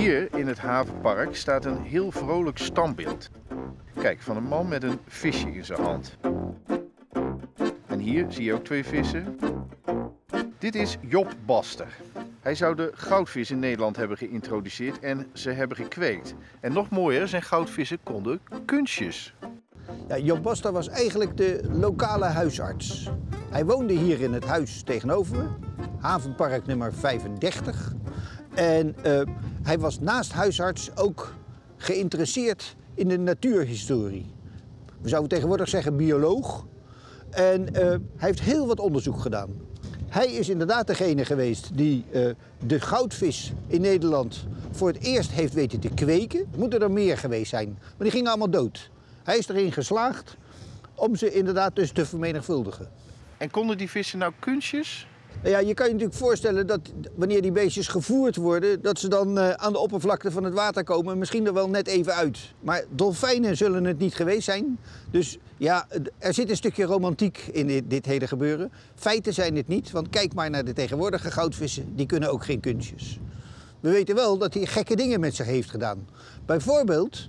Hier in het havenpark staat een heel vrolijk standbeeld. Kijk, van een man met een visje in zijn hand. En hier zie je ook twee vissen. Dit is Job Baster. Hij zou de goudvis in Nederland hebben geïntroduceerd en ze hebben gekweekt. En nog mooier, zijn goudvissen konden kunstjes. Ja, Job Baster was eigenlijk de lokale huisarts. Hij woonde hier in het huis tegenover me, havenpark nummer 35. En uh, hij was naast huisarts ook geïnteresseerd in de natuurhistorie. We zouden tegenwoordig zeggen bioloog. En uh, hij heeft heel wat onderzoek gedaan. Hij is inderdaad degene geweest die uh, de goudvis in Nederland voor het eerst heeft weten te kweken. Moeten er meer geweest zijn, maar die gingen allemaal dood. Hij is erin geslaagd om ze inderdaad dus te vermenigvuldigen. En konden die vissen nou kunstjes? Nou ja, je kan je natuurlijk voorstellen dat wanneer die beestjes gevoerd worden, dat ze dan uh, aan de oppervlakte van het water komen, misschien er wel net even uit. Maar dolfijnen zullen het niet geweest zijn. Dus ja, er zit een stukje romantiek in dit, dit hele gebeuren. Feiten zijn het niet, want kijk maar naar de tegenwoordige goudvissen, die kunnen ook geen kunstjes. We weten wel dat hij gekke dingen met zich heeft gedaan. Bijvoorbeeld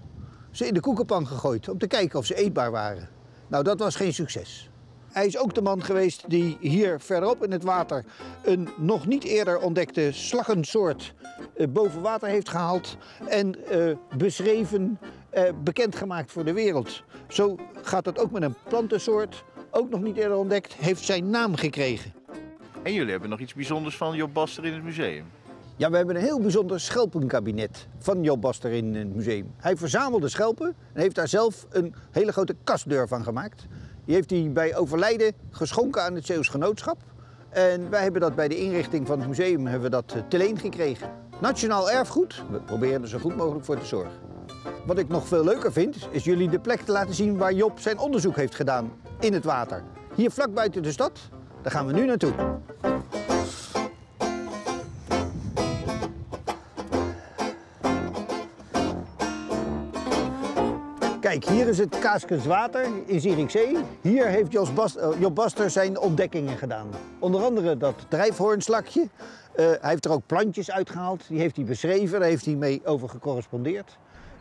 ze in de koekenpan gegooid om te kijken of ze eetbaar waren. Nou, dat was geen succes. Hij is ook de man geweest die hier verderop in het water een nog niet eerder ontdekte slaggensoort uh, boven water heeft gehaald en uh, beschreven, uh, bekendgemaakt voor de wereld. Zo gaat het ook met een plantensoort, ook nog niet eerder ontdekt, heeft zijn naam gekregen. En jullie hebben nog iets bijzonders van Job Baster in het museum. Ja, we hebben een heel bijzonder schelpenkabinet van Job Baster in het museum. Hij verzamelde schelpen en heeft daar zelf een hele grote kastdeur van gemaakt. Die heeft hij bij overlijden geschonken aan het Zeeuws Genootschap. En wij hebben dat bij de inrichting van het museum hebben we dat te leen gekregen. Nationaal erfgoed, we proberen er zo goed mogelijk voor te zorgen. Wat ik nog veel leuker vind, is jullie de plek te laten zien waar Job zijn onderzoek heeft gedaan in het water. Hier vlak buiten de stad, daar gaan we nu naartoe. Kijk, hier is het Kaaskens water in Zierikzee. Hier heeft Jos uh, Job Baster zijn ontdekkingen gedaan. Onder andere dat drijfhoornslakje. Uh, hij heeft er ook plantjes uitgehaald. Die heeft hij beschreven, daar heeft hij mee over gecorrespondeerd.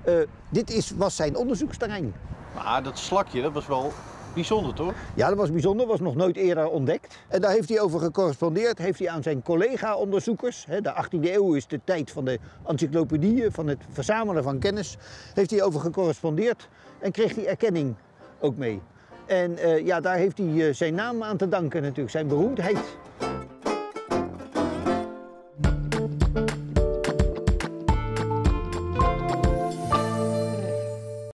Uh, dit is, was zijn onderzoeksterrein. Maar dat slakje, dat was wel bijzonder, toch? Ja, dat was bijzonder. was nog nooit eerder ontdekt. En daar heeft hij over gecorrespondeerd. Heeft hij aan zijn collega-onderzoekers... de 18e eeuw is de tijd van de encyclopedieën... van het verzamelen van kennis... heeft hij over gecorrespondeerd en kreeg hij erkenning ook mee. En uh, ja, daar heeft hij uh, zijn naam aan te danken natuurlijk, zijn beroemdheid.